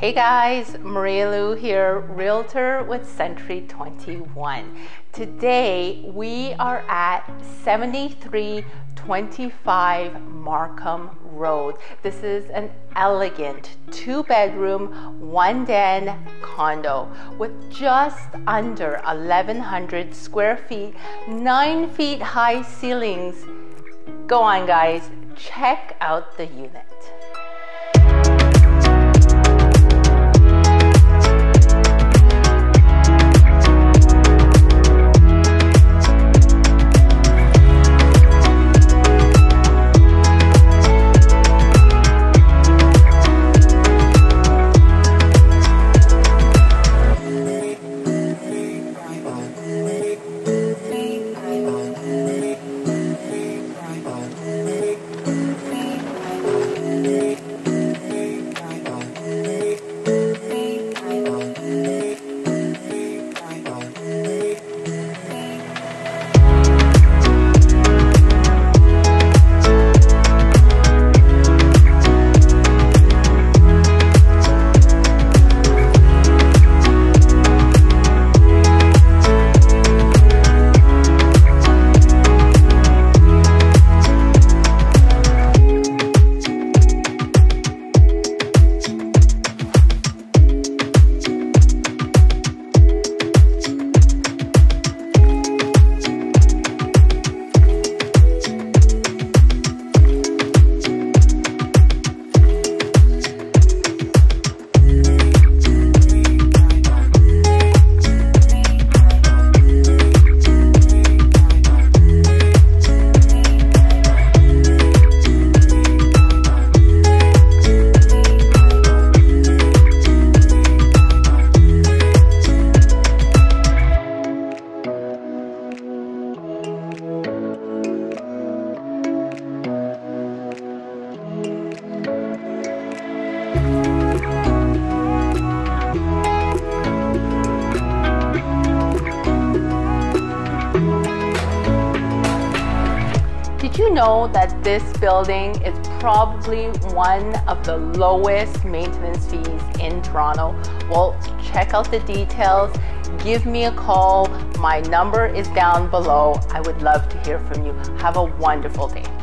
Hey guys, Maria Lou here, Realtor with Century 21. Today we are at 7325 Markham Road. This is an elegant two bedroom, one den condo with just under 1100 square feet, nine feet high ceilings. Go on, guys, check out the unit. You know that this building is probably one of the lowest maintenance fees in Toronto? Well, check out the details. Give me a call. My number is down below. I would love to hear from you. Have a wonderful day.